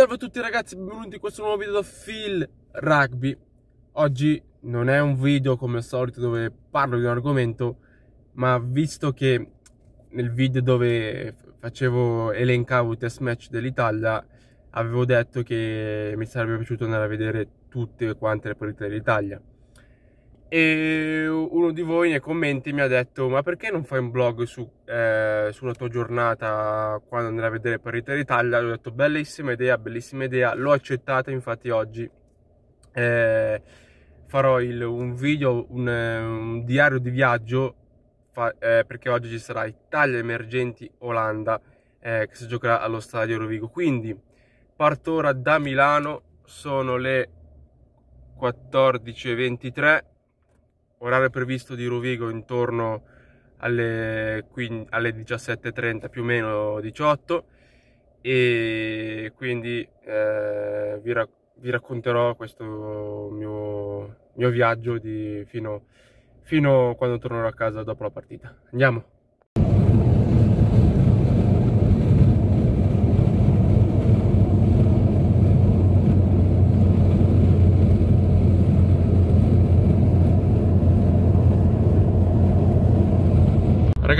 Salve a tutti ragazzi, benvenuti in questo nuovo video da Phil Rugby. Oggi non è un video come al solito dove parlo di un argomento Ma visto che nel video dove facevo, elencavo i test match dell'Italia Avevo detto che mi sarebbe piaciuto andare a vedere tutte quante le partite dell'Italia e uno di voi nei commenti mi ha detto ma perché non fai un blog su, eh, sulla tua giornata quando andrai a vedere Parita d'Italia ho detto bellissima idea bellissima idea l'ho accettata infatti oggi eh, farò il, un video un, un, diario di viaggio fa, eh, perché oggi ci sarà Italia Emergenti Olanda eh, che si giocherà allo stadio Rovigo. Quindi parto ora da Milano sono le 14.23 orario previsto di Rovigo intorno alle, alle 17.30 più o meno 18 e quindi eh, vi, ra vi, racconterò questo mio, mio viaggio di, fino, fino quando tornerò a casa dopo la partita. Andiamo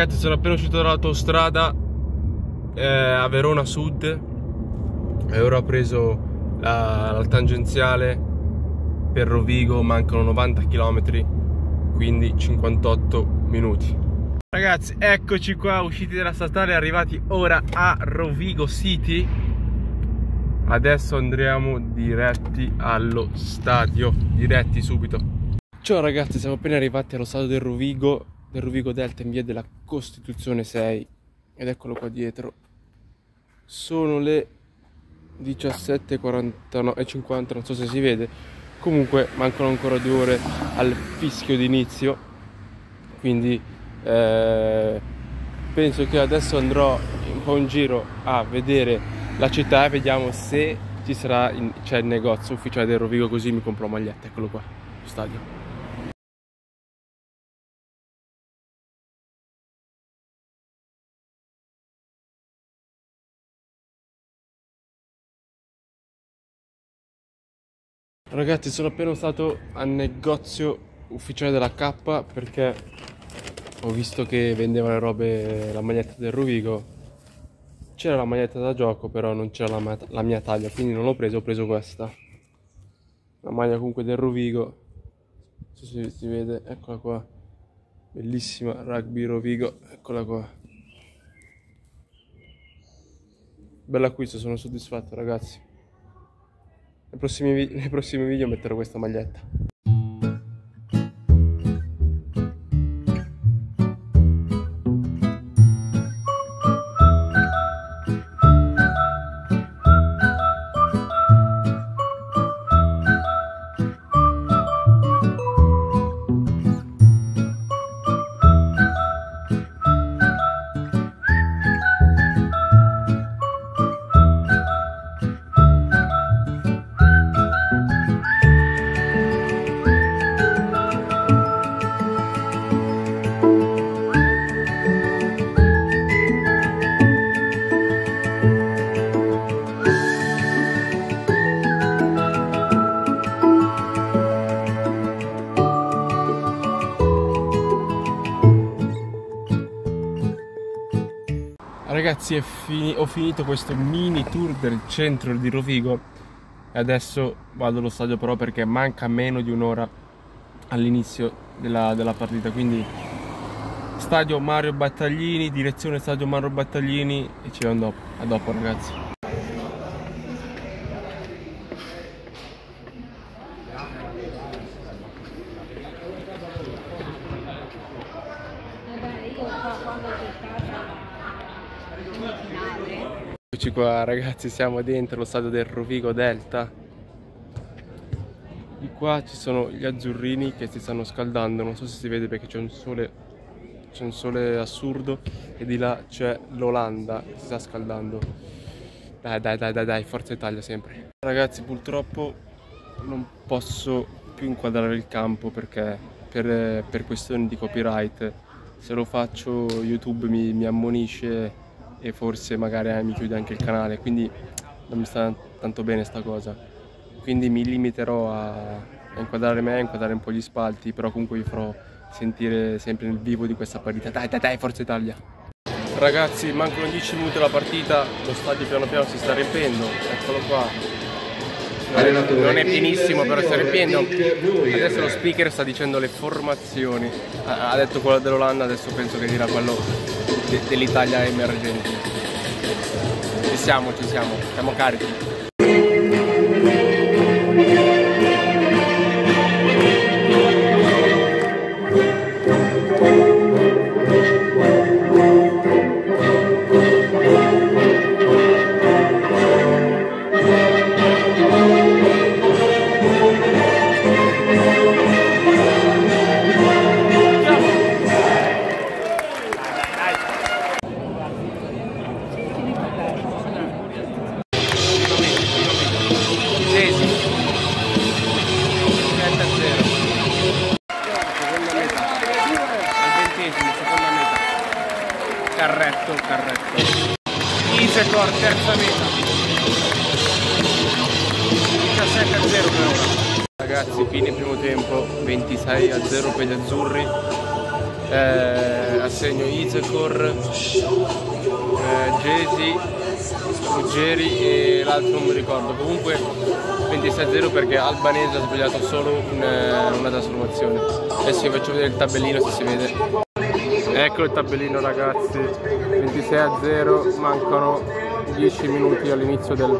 Ragazzi sono appena uscito dall'autostrada eh, a Verona Sud e ora ho preso la, la tangenziale per Rovigo, mancano 90 km, quindi 58 minuti. Ragazzi eccoci qua usciti dalla statale arrivati ora a Rovigo City. Adesso andremo diretti allo stadio, diretti subito. Ciao ragazzi siamo appena arrivati allo stadio del Rovigo del Rovigo Delta in via della Costituzione 6 ed eccolo qua dietro. Sono le 17.49 e 50 non so se si vede. Comunque mancano ancora due ore al fischio d'inizio quindi eh, penso che adesso andrò un po' in giro a vedere la città e vediamo se ci sarà c'è il negozio ufficiale del Rovigo così mi compro maglietta eccolo qua stadio Ragazzi sono appena stato al negozio ufficiale della K perché ho visto che vendeva le robe, la maglietta del Ruvigo c'era la maglietta da gioco però non c'era la, la, mia taglia quindi non l'ho preso, ho preso questa. La maglia comunque del Rovigo non so se si vede, eccola qua. Bellissima rugby Rovigo, eccola qua. Bell'acquisto, sono soddisfatto ragazzi prossimi, nei prossimi video metterò questa maglietta Ragazzi fini ho finito questo mini tour del centro di Rovigo e adesso vado allo stadio però perché manca meno di un'ora all'inizio della, della partita quindi stadio Mario Battaglini, direzione stadio Mario Battaglini e ci vediamo dopo. A dopo ragazzi. Eccoci qua ragazzi, siamo dentro lo stadio del Rovigo Delta. Di qua ci sono gli azzurrini che si stanno scaldando, non so se si vede perché c'è un sole c'è un sole assurdo e di là c'è l'Olanda che si sta scaldando. Dai dai dai dai dai, Forza Italia sempre. Ragazzi purtroppo non posso più inquadrare il campo perché per, per questioni di copyright se lo faccio YouTube mi, mi ammonisce e forse magari mi chiude anche il canale quindi non mi sta tanto bene sta cosa. Quindi mi limiterò a, a inquadrare me, a inquadrare un po' gli spalti, però comunque vi farò sentire sempre nel vivo di questa partita. Dai, dai, dai, Forza Italia! Ragazzi, mancano 10 minuti alla partita, lo stadio piano piano si sta riempendo, eccolo qua. Non è pienissimo, però sta riempiendo. Adesso lo speaker sta dicendo le formazioni. Ha detto quello dell'Olanda, adesso penso che dirà quello dell'Italia emergente. Ci siamo, ci siamo, siamo carichi. Carretto, carretto. Isecor, terza meta. 17 a 0 per ora. Ragazzi, fine primo tempo, 26 a 0 per gli azzurri. Eh, assegno Isecor, eh, Gesi, Ruggeri e l'altro non mi ricordo. Comunque 26 a 0 perché Albanese ha sbagliato solo una, una trasformazione. Adesso vi faccio vedere il tabellino se si vede. Ecco il tabellino ragazzi, 26 a 0, mancano 10 minuti all'inizio del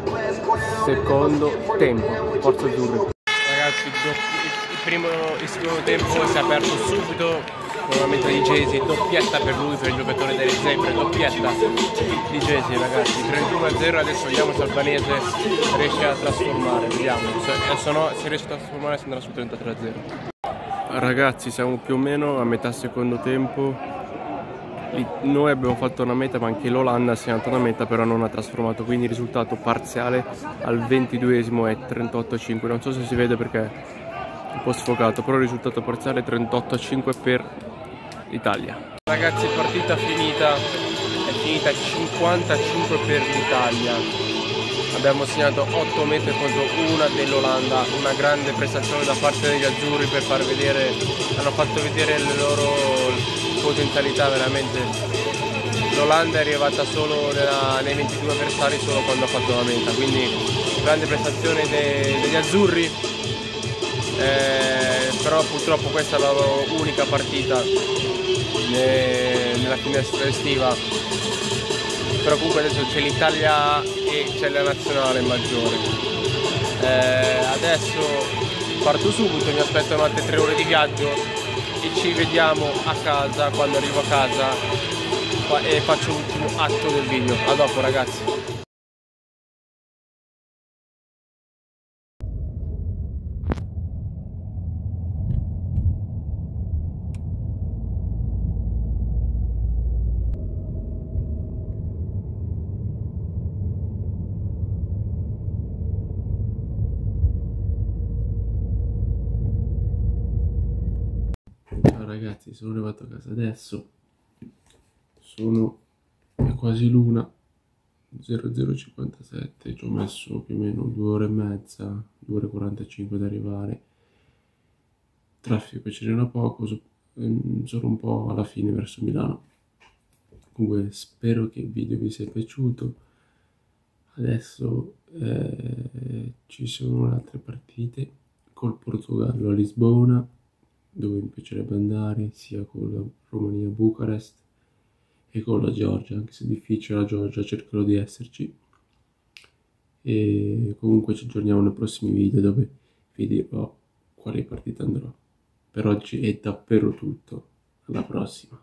secondo tempo, Forza Azzurri. Ragazzi, il, primo, il secondo tempo si è aperto subito con la meta di Gesi, doppietta per lui, per il giocatore delle zebre, doppietta di Gesi ragazzi, 31 a 0, adesso vediamo se Albanese riesce a trasformare, vediamo, se, se no se riesce a trasformare si andrà su 33 a 0. Ragazzi siamo più o meno a metà secondo tempo noi abbiamo fatto una meta ma anche l'Olanda ha segnato una meta però non ha trasformato quindi il risultato parziale al 22esimo è 38 a 5 non so se si vede perché è un po' sfocato però il risultato parziale è 38 a 5 per l'Italia. Ragazzi partita finita. È finita 55 per l'Italia. Abbiamo segnato 8 mete contro una dell'Olanda. Una grande prestazione da parte degli azzurri per far vedere hanno fatto vedere le loro potenzialità veramente. L'Olanda è arrivata solo nella, nei 22 avversari solo quando ha fatto la meta, quindi grande prestazione de, degli azzurri, eh, però purtroppo questa è la loro unica partita ne, nella finestra estiva. Però comunque adesso c'è l'Italia e c'è la nazionale maggiore. Eh, adesso parto subito, mi aspettano altre tre ore di viaggio e ci vediamo a casa quando arrivo a casa e faccio l'ultimo atto del video. A dopo ragazzi. Ragazzi sono arrivato a casa adesso. Sono è quasi l'una. 0057 ci ho messo più o meno due ore e mezza due ore e 45 ad arrivare. Traffico ce n'era poco ehm, sono un po' alla fine verso Milano. Comunque spero che il video vi sia piaciuto. Adesso eh, ci sono altre partite. Col Portogallo a Lisbona dove mi piacerebbe andare sia con la Romania Bucarest e con la Georgia, anche se è difficile la Georgia cercherò di esserci. E comunque ci aggiorniamo nei prossimi video dove vi dirò quale partita andrò. Per oggi è davvero tutto, alla prossima.